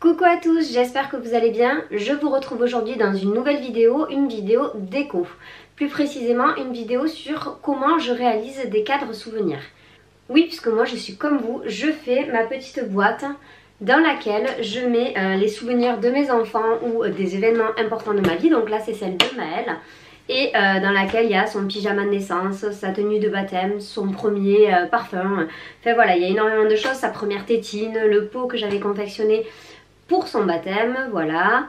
Coucou à tous, j'espère que vous allez bien. Je vous retrouve aujourd'hui dans une nouvelle vidéo, une vidéo déco. Plus précisément, une vidéo sur comment je réalise des cadres souvenirs. Oui, puisque moi je suis comme vous, je fais ma petite boîte dans laquelle je mets euh, les souvenirs de mes enfants ou euh, des événements importants de ma vie. Donc là c'est celle de Maëlle et euh, dans laquelle il y a son pyjama de naissance, sa tenue de baptême, son premier parfum. Enfin voilà, il y a énormément de choses, sa première tétine, le pot que j'avais confectionné pour son baptême, voilà.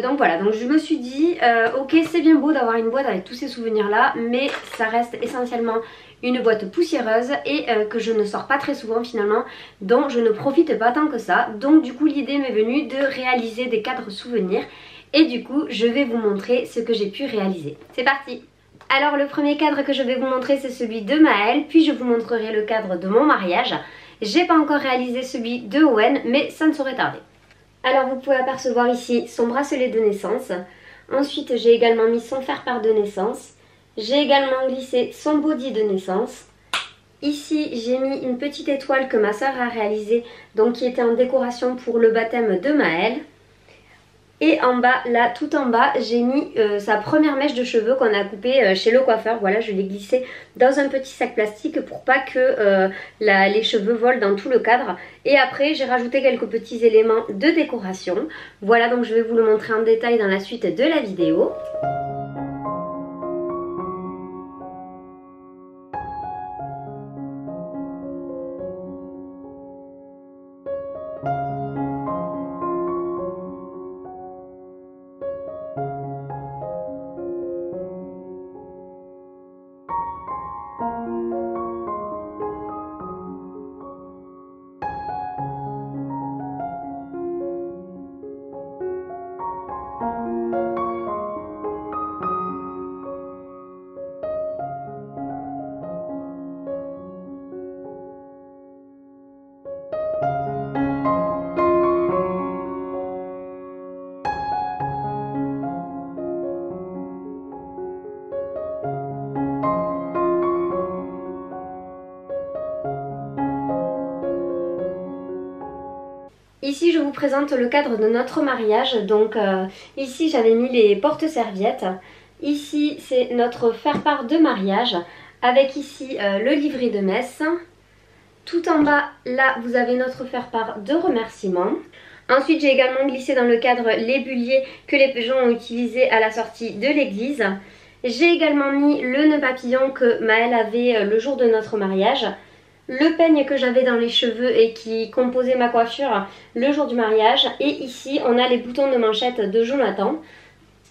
donc voilà, donc je me suis dit, ok c'est bien beau d'avoir une boîte avec tous ces souvenirs là, mais ça reste essentiellement une boîte poussiéreuse et euh, que je ne sors pas très souvent finalement, dont je ne profite pas tant que ça. Donc du coup l'idée m'est venue de réaliser des cadres souvenirs et du coup je vais vous montrer ce que j'ai pu réaliser. C'est parti alors le premier cadre que je vais vous montrer c'est celui de Maëlle, puis je vous montrerai le cadre de mon mariage. J'ai pas encore réalisé celui de Owen, mais ça ne saurait tarder. Alors vous pouvez apercevoir ici son bracelet de naissance. Ensuite j'ai également mis son faire-part de naissance. J'ai également glissé son body de naissance. Ici, j'ai mis une petite étoile que ma soeur a réalisée, donc qui était en décoration pour le baptême de Maëlle. Et en bas, là, tout en bas, j'ai mis euh, sa première mèche de cheveux qu'on a coupée euh, chez le coiffeur. Voilà, je l'ai glissée dans un petit sac plastique pour pas que euh, les cheveux volent dans tout le cadre. Et après, j'ai rajouté quelques petits éléments de décoration. Voilà, donc je vais vous le montrer en détail dans la suite de la vidéo. Ici je vous présente le cadre de notre mariage. Donc euh, ici j'avais mis les porte-serviettes. Ici c'est notre faire-part de mariage avec ici euh, le livret de messe. Tout en bas là vous avez notre faire-part de remerciements. Ensuite j'ai également glissé dans le cadre les bulliers que les pigeons ont utilisés à la sortie de l'église. J'ai également mis le nœud papillon que Maëlle avait euh, le jour de notre mariage le peigne que j'avais dans les cheveux et qui composait ma coiffure le jour du mariage. Et ici, on a les boutons de manchette de Jonathan.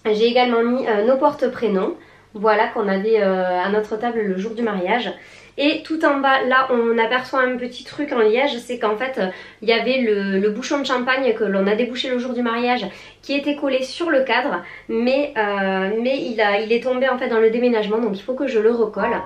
J'ai également mis euh, nos porte-prénoms, voilà, qu'on avait euh, à notre table le jour du mariage. Et tout en bas, là, on aperçoit un petit truc en liège, c'est qu'en fait, il y avait le, bouchon de champagne que l'on a débouché le jour du mariage qui était collé sur le cadre, mais, euh, mais il, a, il est tombé en fait dans le déménagement, donc il faut que je le recolle.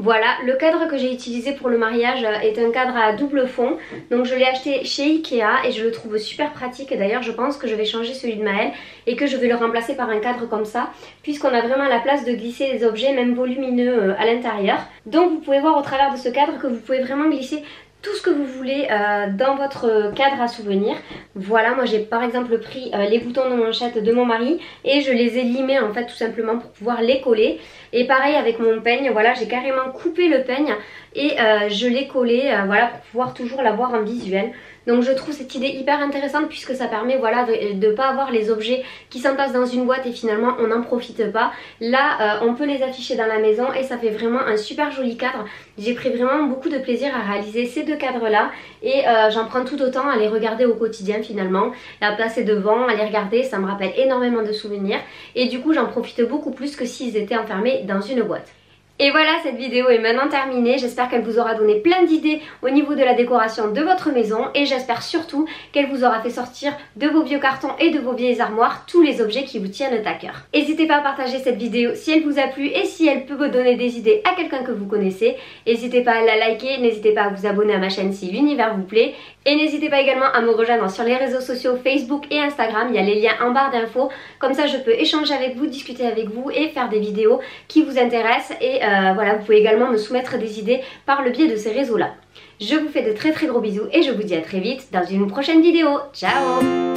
Voilà, le cadre que j'ai utilisé pour le mariage est un cadre à double fond. Donc je l'ai acheté chez Ikea et je le trouve super pratique. D'ailleurs je pense que je vais changer celui de Maëlle et que je vais le remplacer par un cadre comme ça. Puisqu'on a vraiment la place de glisser des objets même volumineux euh, à l'intérieur. Donc vous pouvez voir au travers de ce cadre que vous pouvez vraiment glisser tout ce que vous voulez euh, dans votre cadre à souvenirs. Voilà, moi j'ai par exemple pris euh, les boutons de manchette de mon mari et je les ai limés en fait tout simplement pour pouvoir les coller. Et pareil avec mon peigne, voilà, j'ai carrément coupé le peigne et je l'ai collé, voilà, pour pouvoir toujours l'avoir en visuel. Donc je trouve cette idée hyper intéressante puisque ça permet voilà, de ne pas avoir les objets qui s'entassent dans une boîte et finalement on n'en profite pas. Là euh, on peut les afficher dans la maison et ça fait vraiment un super joli cadre. J'ai pris vraiment beaucoup de plaisir à réaliser ces deux cadres là et euh, j'en prends tout autant à les regarder au quotidien finalement. La placer devant, à les regarder, ça me rappelle énormément de souvenirs et du coup j'en profite beaucoup plus que s'ils étaient enfermés dans une boîte. Et voilà, cette vidéo est maintenant terminée. J'espère qu'elle vous aura donné plein d'idées au niveau de la décoration de votre maison et j'espère surtout qu'elle vous aura fait sortir de vos vieux cartons et de vos vieilles armoires tous les objets qui vous tiennent à cœur. N'hésitez pas à partager cette vidéo si elle vous a plu et si elle peut vous donner des idées à quelqu'un que vous connaissez. N'hésitez pas à la liker, n'hésitez pas à vous abonner à ma chaîne si l'univers vous plaît et n'hésitez pas également à me rejoindre sur les réseaux sociaux Facebook et Instagram, il y a les liens en barre d'infos. Comme ça je peux échanger avec vous, discuter avec vous et faire des vidéos qui vous intéressent et euh, voilà, vous pouvez également me soumettre des idées par le biais de ces réseaux-là. Je vous fais de très très gros bisous et je vous dis à très vite dans une prochaine vidéo. Ciao